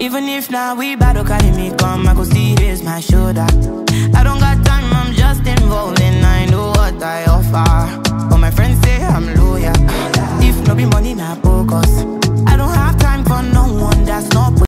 Even if now we battle carry me come, I go see raise my shoulder. I don't got time, I'm just involved and I know what I offer. But my friends say I'm loyal. If no be money, na focus.